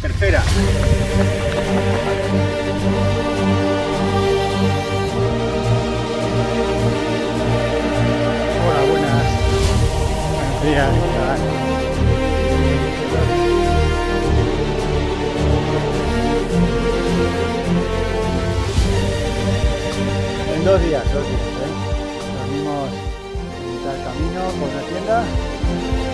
tercera. Hola, buenas. Buenos días. En dos días, dos días, ¿eh? Dormimos en mitad camino por una tienda.